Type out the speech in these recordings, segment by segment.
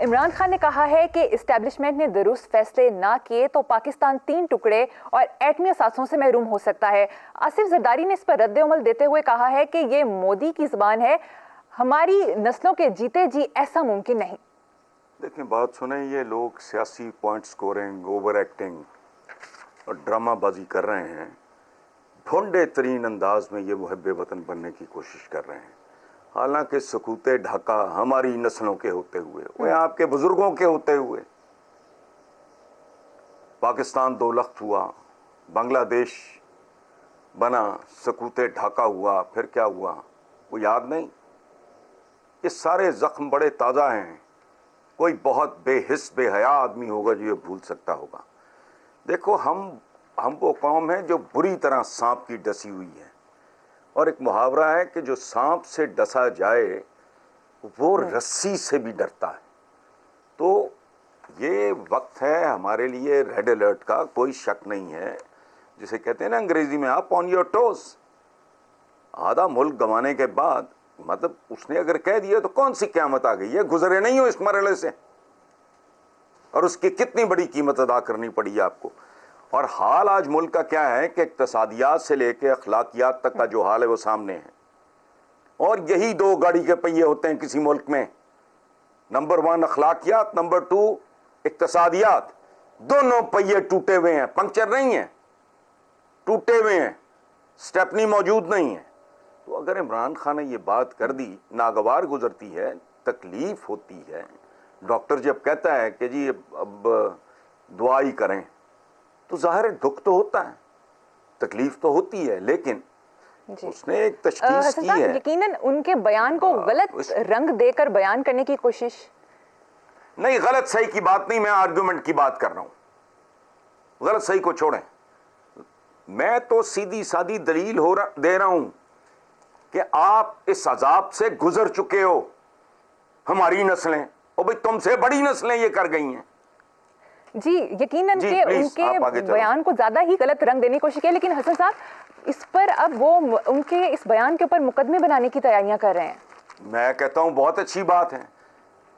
इमरान खान ने कहा है कि इस्टेब्लिशमेंट ने दुरुस्त फैसले ना किए तो पाकिस्तान तीन टुकड़े और एटमी असासों से महरूम हो सकता है। आसिफ जरदारी ने इस पर रद्दमल देते हुए कहा है कि ये मोदी की जबान है, हमारी नस्लों के जीते जी ऐसा मुमकिन नहीं। देखें बात सुने, ये लोग सियासी पॉइंट स्कोरिंग ओवर एक्टिंग और ड्रामाबाजी कर रहे हैं। ढोंडे तरीन अंदाज में ये मुहब वतन बनने की कोशिश कर रहे हैं। हालाँकि सकूते ढाका हमारी नस्लों के होते हुए वो आपके बुज़ुर्गों के होते हुए। पाकिस्तान दो लख्त हुआ, बांग्लादेश बना, सकूते ढाका हुआ, फिर क्या हुआ? वो याद नहीं? ये सारे जख्म बड़े ताज़ा हैं। कोई बहुत बेहिस, बेहया आदमी होगा जो ये भूल सकता होगा। देखो, हम हम वो कौम है जो बुरी तरह सांप की डसी हुई है। और एक मुहावरा है कि जो सांप से डसा जाए वो रस्सी से भी डरता है। तो ये वक्त है हमारे लिए रेड अलर्ट का कोई शक नहीं है। जिसे कहते हैं ना अंग्रेज़ी में आप ऑन योर टोस आधा मुल्क गंवाने के बाद मतलब उसने अगर कह दिया तो कौन सी क्यामत आ गई? है गुजरे नहीं हो इस मरले से। और उसकी कितनी बड़ी कीमत अदा करनी पड़ी आपको? और हाल आज मुल्क का क्या है कि इकतसादियात से लेकर अखलाकियात तक का जो हाल है वो सामने है। और यही दो गाड़ी के पहिए होते हैं किसी मुल्क में। नंबर वन अखलाकियात नंबर टू इकतसादियात। दोनों पहिए टूटे हुए हैं पंक्चर नहीं है। टूटे हुए हैं स्टेपनी मौजूद नहीं है। तो अगर इमरान खान ने ये बात कर दी, नागवार गुजरती है, तकलीफ़ होती है। डॉक्टर जब कहता है कि जी, अब दुआई करें। तो ज़ाहिर है दुख तो होता है तकलीफ़ तो होती है लेकिन उसने एक तशखीस की है। यकीनन उनके बयान को हाँ, गलत उस... रंग देकर बयान करने की कोशिश? नहीं गलत सही की बात नहीं मैं आर्गुमेंट की बात कर रहा हूँ। गलत सही को छोड़ें। मैं तो सीधी सादी दलील हो रहा दे रहा हूँ कि आप इस अजाब से गुजर चुके हो हमारी नस्लें। और भाई तुमसे बड़ी नस्लें ये कर गई हैं। जी यकीनन के उनके बयान को ज़्यादा ही गलत रंग देने की कोशिश की लेकिन हसन साहब इस पर अब वो उनके इस बयान के ऊपर मुकदमे बनाने की तैयारियाँ कर रहे हैं। मैं कहता हूँ बहुत अच्छी बात है।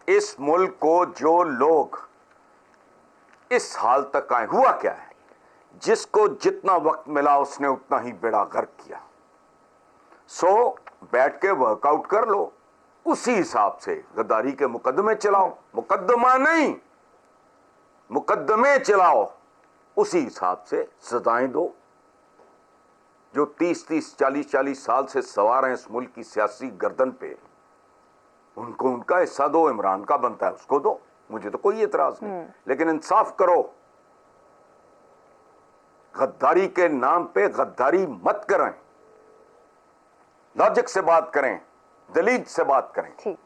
इस मुल्क को जो लोग इस हाल तक आए हुआ क्या है? जिसको जितना वक्त मिला उसने उतना ही बेड़ा गर्क किया। सो बैठ के वर्कआउट कर लो। उसी हिसाब से गद्दारी के मुकदमे चलाओ। मुकदमा नहीं मुकदमे चलाओ उसी हिसाब से सजाएँ दो। जो तीस तीस चालीस चालीस साल से सवार हैं इस मुल्क की सियासी गर्दन पे उनको उनका हिस्सा दो इमरान का बनता है उसको दो। मुझे तो कोई एतराज़ नहीं। हम्म। लेकिन इंसाफ करो। गद्दारी के नाम पे गद्दारी मत करें। लॉजिक से बात करें दलील से बात करें। ठीक।